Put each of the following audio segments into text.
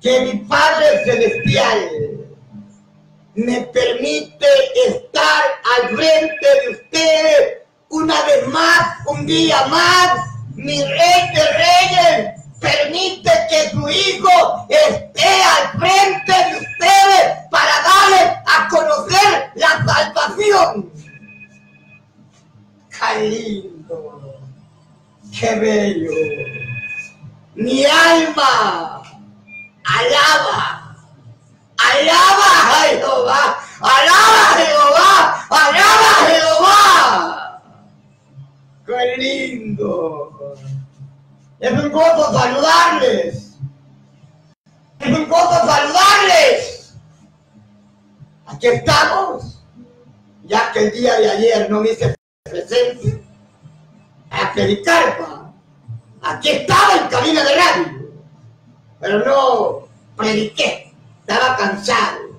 Que mi Padre Celestial me permite estar al frente de ustedes una vez más, un día más, mi Rey de Reyes, permite que su Hijo esté al frente de ustedes para darles a conocer la salvación. ¡Qué lindo! ¡Qué bello! Mi alma alaba, alaba a Jehová, alaba a Jehová, alaba a Jehová. ¡Qué lindo! Es un gozo saludarles. Es un gozo saludarles. Aquí estamos. Ya que el día de ayer no me hice presente a predicar. Aquí estaba en cabina de radio. Pero no prediqué. Estaba cansado.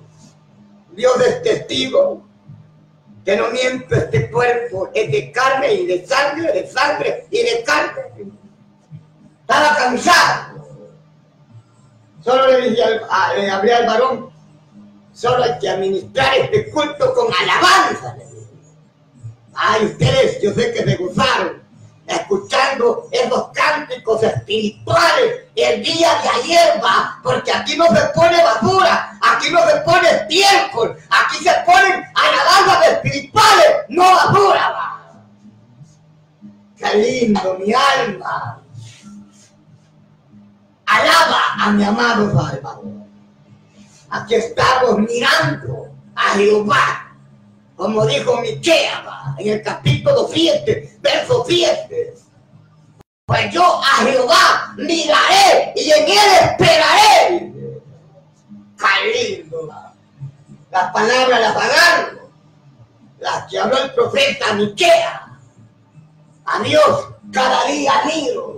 Dios es testigo que no miento este cuerpo, es de carne y de sangre, de sangre y de carne. Estaba cansado. Solo le dije al, a, le hablé al varón, solo hay que administrar este culto con alabanza. Ay, ustedes, yo sé que se gozaron escuchando esos cánticos espirituales el día de ayer, va, porque aquí no se pone basura, aquí no se pone estiércol, aquí se ponen alabanzas espirituales, no basura, va. Qué lindo, mi alma alaba a mi amado Salvador. Aquí estamos mirando a Jehová, como dijo Miquea en el capítulo 7, verso 7. Pues yo a Jehová miraré y en él esperaré. Lindo. Las palabras las agarro, las que habló el profeta Miquea. A Dios cada día miro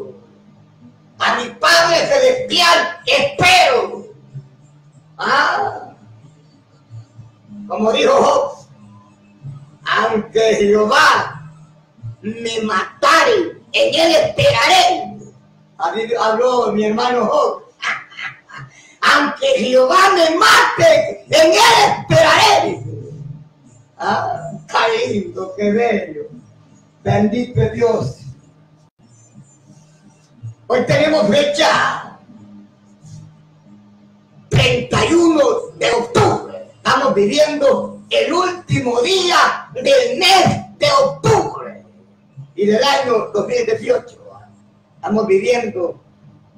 a mi Padre Celestial espero. Ah, como dijo aunque Jehová me matare, en él esperaré. Habló mi hermano Job. Aunque Jehová me mate, en él esperaré. Ah, qué lindo, qué bello. Bendito Dios. Hoy tenemos fecha 31 de octubre. Estamos viviendo el último día del mes de octubre y del año 2018. Estamos viviendo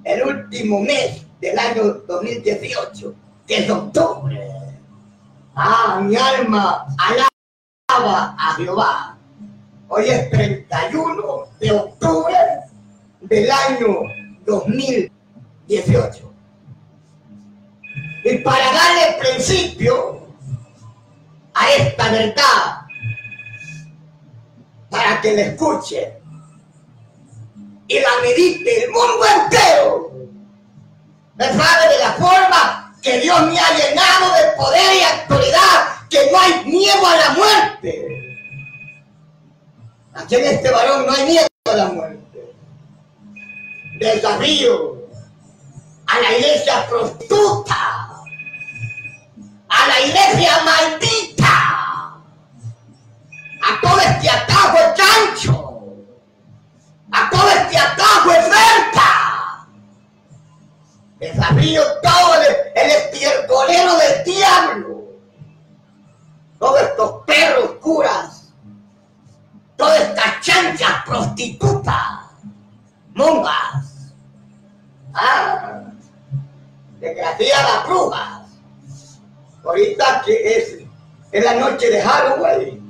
el último mes del año 2018, que es octubre. Ah, mi alma alaba a Jehová. Hoy es 31 de octubre del año 2018. Y para darle principio a esta verdad, para que la escuche y la medite el mundo entero, sabe de la forma que Dios me ha llenado de poder y autoridad, que no hay miedo a la muerte. Aquí en este varón no hay miedo a la muerte desafío a la iglesia prostituta, a la iglesia maldita, a todo este atajo chancho, a todo este atajo cerca. Desafío todo el, el estiercolero del diablo, todos estos perros curas, todas estas chanchas prostitutas, mongas, Ah, desgraciada bruja. Ahorita que es, es la noche de Halloween.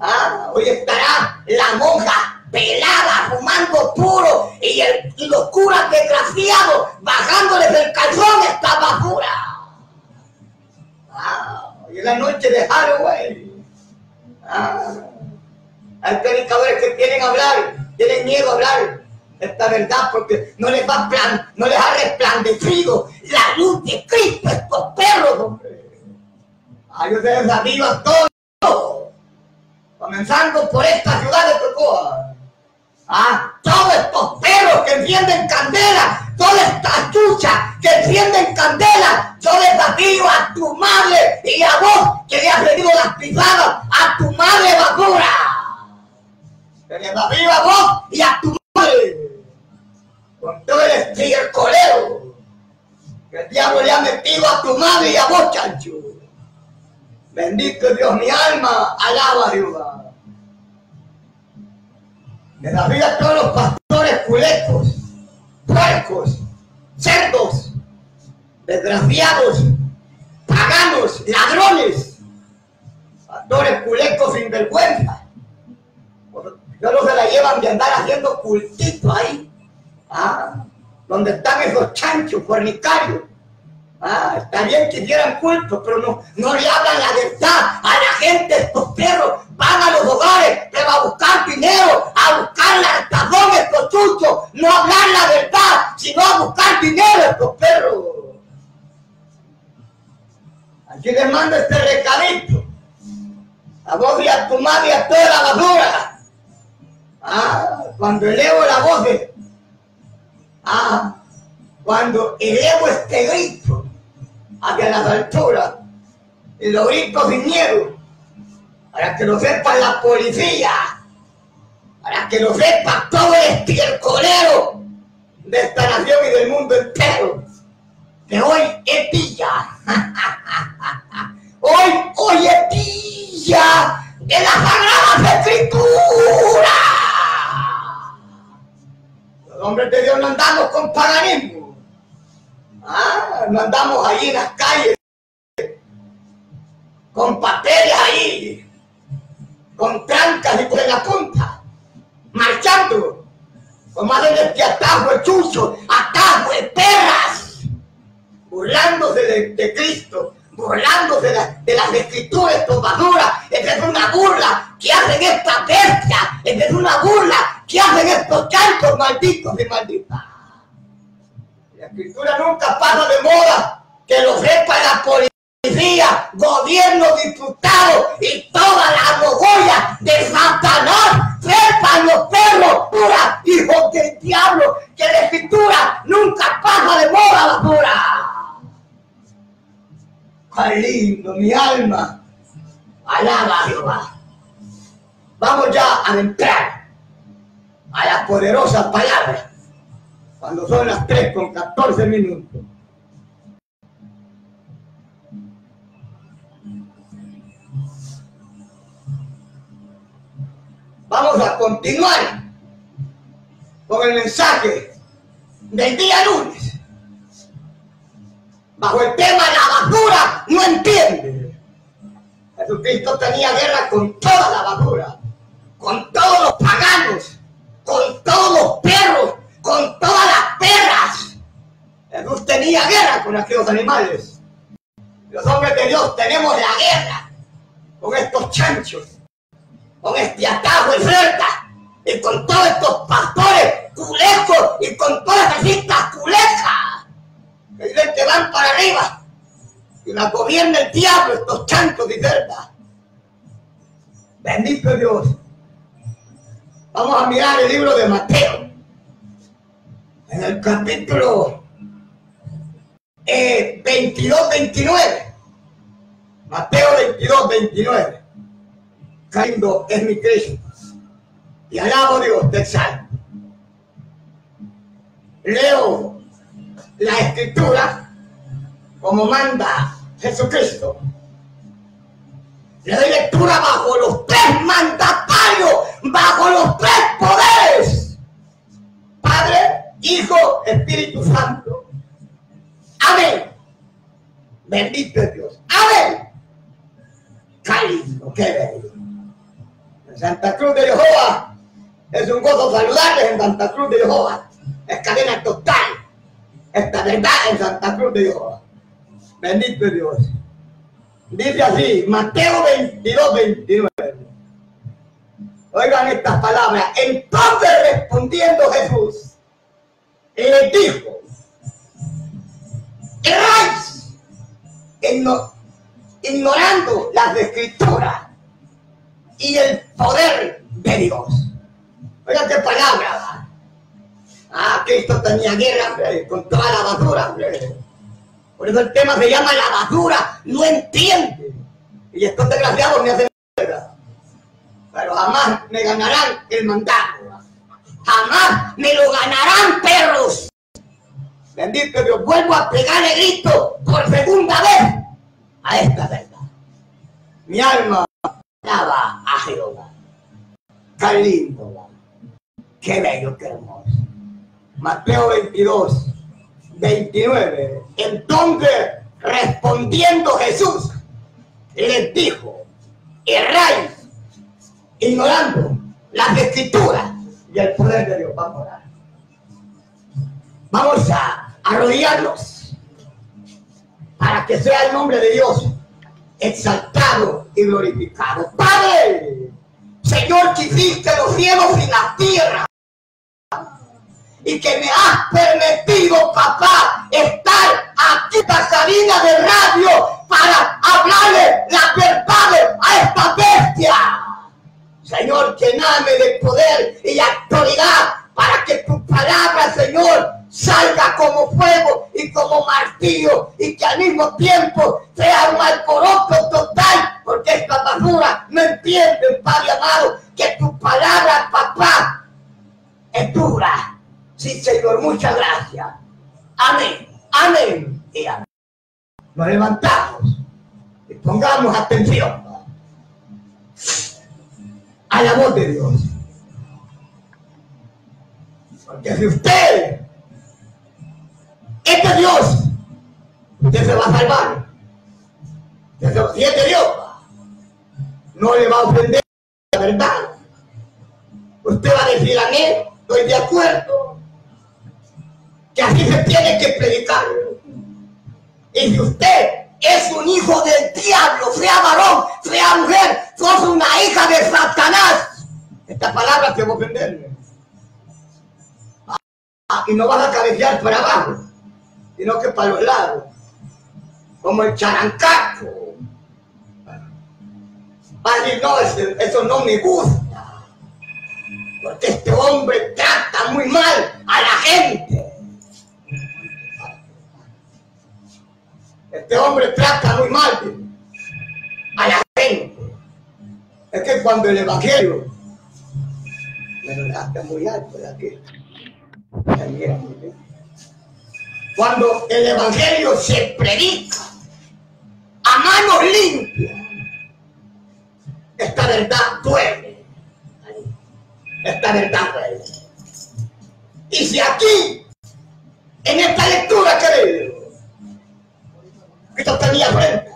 Ah, hoy estará la monja pelada, fumando puro, y, el, y los curas desgraciados bajándoles el calzón esta basura. Ah, hoy es la noche de Halloween. Ah, hay predicadores que quieren hablar, tienen miedo a hablar, esta verdad porque no les va plan, no les ha resplandecido la luz de Cristo estos perros, hombre. Ay, ustedes amigos todos, comenzando por esta ciudad de Cocoa. Ah, todos estos perros que entienden encienden candela, yo desafío a tu madre y a vos que le has venido las pisadas, a tu madre basura. Te desafío a vos y a tu madre. Con todo el colero que el diablo le ha metido a tu madre y a vos, chancho. Bendito Dios, mi alma, alaba a Jehová. Desafío a todos los pastores culecos, puercos, cerdos, desgraciados, paganos, ladrones, pastores culecos sin vergüenza. no se la llevan de andar haciendo cultito ahí. Ah, donde están esos chanchos fornicarios. Ah, está bien que hicieran culto, pero no, no le hablan la verdad a la gente, estos perros van a los hogares, va a buscar dinero, a buscar la razón estos chuchos, no hablar la verdad, sino a buscar dinero estos perros. Aquí les mando este recadito. A vos y a tu madre a toda la basura. Ah, cuando elevo la voz de Ah, cuando elevo este grito hacia las alturas, y los gritos vinieron para que lo sepa la policía, para que lo sepa todo el estiercolero de esta nación y del mundo entero, que hoy es día, hoy, hoy es día de las sagradas escrituras hombres de Dios no andamos con paganismo. Ah, no andamos ahí en las calles. Con papeles ahí, con trancas y por la punta, marchando, hacen este atajo de chucho, atajo de perras, burlándose de, Cristo, burlándose de, las escrituras, estos basuras. Esta es una burla. Que hacen esta bestia, esta es una burla. ¿Qué hacen estos cantos malditos y malditas? Escritura nunca pasa de moda, que lo sepa la policía, gobierno, diputado y toda la mogolla de Satanás, sepan los perros, pura, hijos del diablo, que la escritura nunca pasa de moda, basura. Ay, lindo, mi alma, alaba. Vamos ya a entrar a la poderosa palabra cuando son las 3 con 14 minutos. Vamos a continuar con el mensaje del día lunes. Bajo el tema la basura no entiende. Jesucristo tenía guerra con toda la basura, con todos los paganos, con todos los perros, con todas las perras. Jesús tenía aquellos animales. Los hombres de Dios tenemos la guerra con estos chanchos, con este atajo de frente y con todos estos pastores culejos y con todas estas citas culejas que dicen van para arriba y la gobierna el diablo, estos chanchos de verdad. Bendito Dios. Vamos a mirar el libro de Mateo. En el capítulo 22-29. Eh, Mateo 22-29. Caindo es mi Cristo. Y alabo Dios del Salmo. Leo la escritura como manda Jesucristo. Le doy lectura bajo los tres mandatarios bajo los tres poderes. Padre, Hijo, Espíritu Santo. Amén. Bendito es Dios. Amén. Cálido, qué bello. Santa Cruz de Jehová. Es un gozo saludarles en Santa Cruz de Jehová. Es cadena total. Esta verdad en Santa Cruz de Jehová. Bendito es Dios. Dice así, Mateo 22, 29. Oigan estas palabras. Entonces respondiendo Jesús, le dijo, erráis ignorando las escrituras y el poder de Dios. Oigan qué palabra. Ah, Cristo tenía guerra con toda la basura. Por eso el tema se llama la basura. No entiende. Y estos desgraciados me hacen pero jamás me ganarán el mandato. Jamás me lo ganarán, perros. Bendito Dios, vuelvo a pegarle grito por segunda vez a esta verdad. Mi alma alaba a Jehová. Qué lindo, qué bello, qué hermoso. Mateo 22, 29. Entonces, respondiendo Jesús, les dijo, erráis, ignorando las escrituras y el poder de Dios. Vamos a orar. Vamos a arrodillarnos para que sea el nombre de Dios exaltado y glorificado. Padre, Señor, que hiciste los cielos y la tierra y que me has permitido, papá, estar aquí en cabina de radio para hablarle la verdad a esta bestia. Señor, llename de poder y autoridad para que tu palabra, Señor, salga como fuego y como martillo y que al mismo tiempo sea un alboroto total, porque esta basura no entiende, Padre amado, que tu palabra, papá, es dura. Sí, Señor, muchas gracias. Amén, amén y amén. Nos levantamos y pongamos atención a la voz de Dios. Porque si usted es de Dios, usted se va a salvar. Si es de Dios, no le va a ofender la verdad. Usted va a decir a mí, estoy de acuerdo, que así se tiene que predicar. Y si usted es un hijo del diablo, sea varón, sea mujer, sos una hija de Satanás. Esta palabra te va a ofenderme. Ah, y no vas a cabecear para abajo, sino que para los lados, como el charancaco. Decir, no, eso no me gusta, porque este hombre trata muy mal a la gente. Este hombre trata muy mal a la gente. Es que cuando el evangelio me lo muy alto de aquí. Cuando el evangelio se predica a manos limpias, esta verdad duele. Esta verdad duele. Y si aquí, en esta lectura que Cristo tenía frente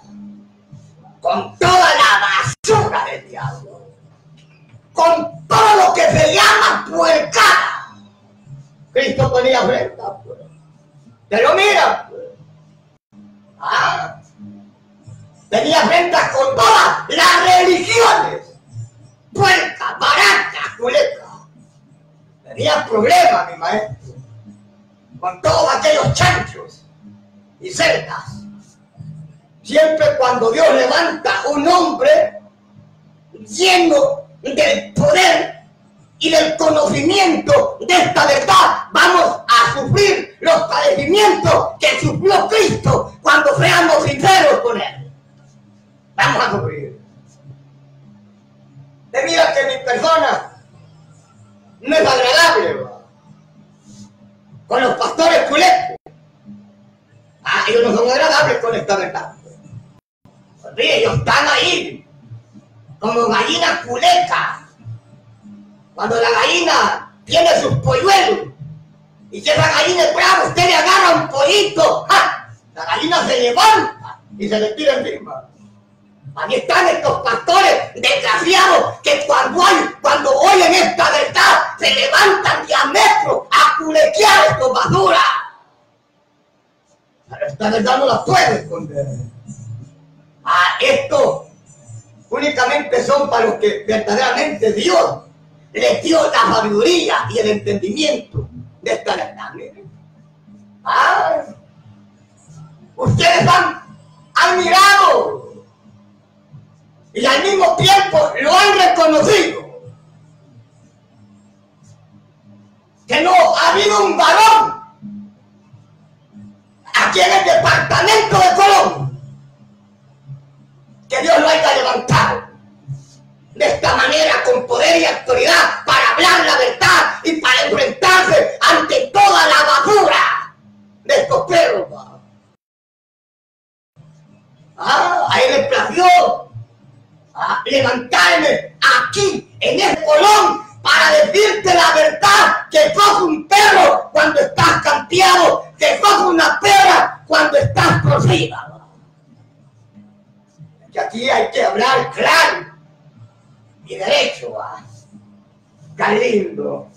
con toda la basura del diablo, con todo lo que se llama puercada. Cristo tenía frente. Pero mira, ah, tenía frente con todas las religiones, puercas, baratas, culecas. Tenía problemas, mi maestro, con todos aquellos chanchos y cerdas Siempre cuando Dios levanta un hombre lleno del poder y del conocimiento de esta verdad, vamos a sufrir los padecimientos que sufrió Cristo cuando seamos sinceros con Él. Vamos a sufrir. De mira que mi persona no es agradable con los pastores culetos. Ah, ellos no son agradables con esta verdad ellos están ahí, como gallinas culecas. Cuando la gallina tiene sus polluelos y si esa gallina es brava, usted le agarra un pollito, la gallina se levanta y se le tira encima. Aquí están estos pastores desgraciados que cuando, hay, cuando oyen esta verdad se levantan de a metro a culequear estos basura. Pero esta verdad no la puede esconder. Ah, esto únicamente son para los que verdaderamente Dios les dio la sabiduría y el entendimiento de esta verdad. Ah, ustedes han, han mirado y al mismo tiempo lo han reconocido. Que no ha habido un varón aquí en el departamento de Colón, que Dios lo haya levantado de esta manera con poder y autoridad para lindo.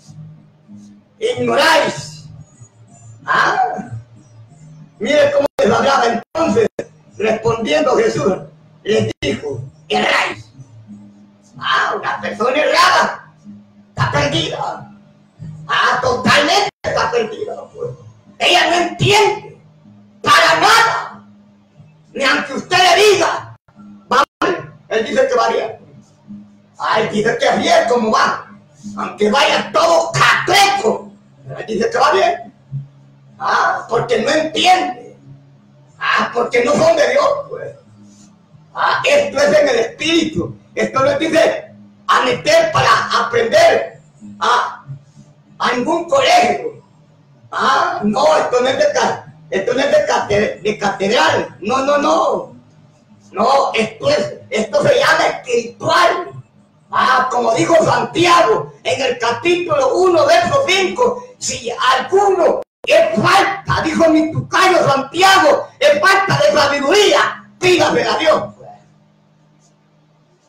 Ignoráis. ¿Ah? Mire cómo les hablaba entonces, respondiendo Jesús, les dijo, erráis. Ah, una persona errada está perdida. Ah, totalmente está perdida. Pues. Ella no entiende para nada. Ni aunque usted le diga, va. Él dice que va bien. Ay, dice que bien como va. Aunque vaya todo catreco. Él dice que va bien. Ah, porque no entiende. Ah, porque no son de Dios, pues. Ah, esto es en el espíritu. Esto no dice a meter para aprender a, a ningún colegio. Ah, no, esto no es de, esto no es de, de catedral. No, no, no. No, esto, es, esto se llama espiritual. Ah, como dijo Santiago en el capítulo 1, verso 5, si alguno es falta, dijo mi tucayo Santiago, es falta de sabiduría, pídame a Dios. Pues.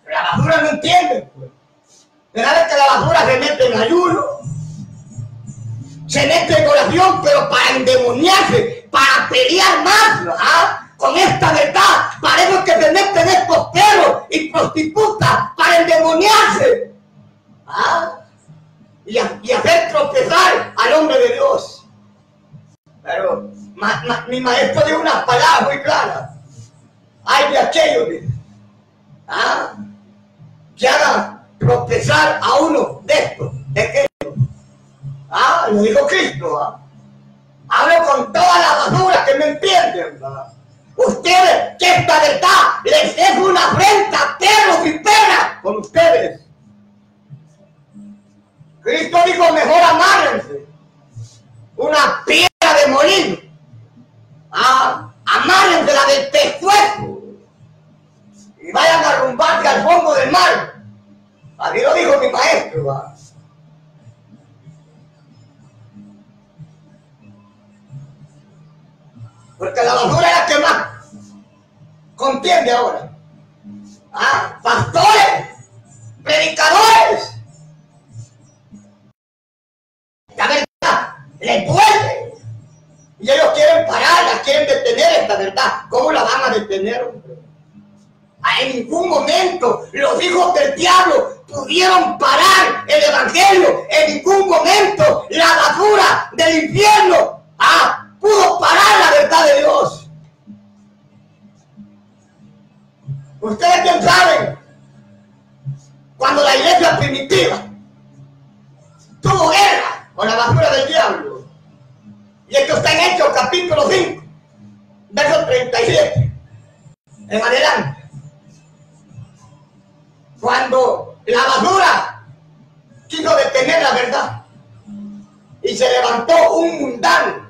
La basura no entiende. Pues. Una vez que la basura se mete en ayuno, se mete en oración, pero para endemoniarse, para pelear más. ¿ah? con esta verdad. Para que se meten estos perros y prostitutas mi maestro dio una palabra muy clara. Hay de aquellos ¿ah? que hagan tropezar a uno de estos, de aquellos. ¿Ah? Lo dijo Cristo. ¿ah? Hablo con toda la basura que me entienden. ¿verdad? Ustedes, que esta verdad les es una afrenta, perros y perras con ustedes. Cristo dijo, mejor amárrense. Una piedra contiende ahora. Ah, pastores, predicadores. La verdad les duele. Y ellos quieren pararla, quieren detener esta verdad. ¿Cómo la van a detener? Ah, en ningún momento los hijos del diablo pudieron parar el evangelio. En ningún momento la basura del infierno ah, pudo parar la verdad de Dios. Ustedes bien saben, cuando la iglesia primitiva tuvo guerra con la basura del diablo, y esto está en Hechos capítulo 5, verso 37, en adelante, cuando la basura quiso detener la verdad y se levantó un mundano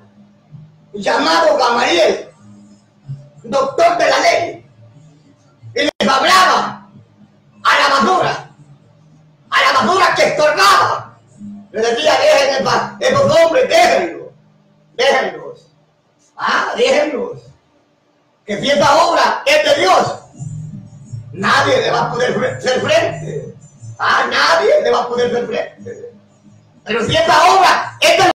llamado Gamaliel, doctor de la ley, Le decía, dejen esos hombres, déjenlos, déjenlos, ah, déjenlos. Que si esa obra es de Dios, nadie le va a poder ser frente. Ah, nadie le va a poder ser frente. Pero si esa obra es de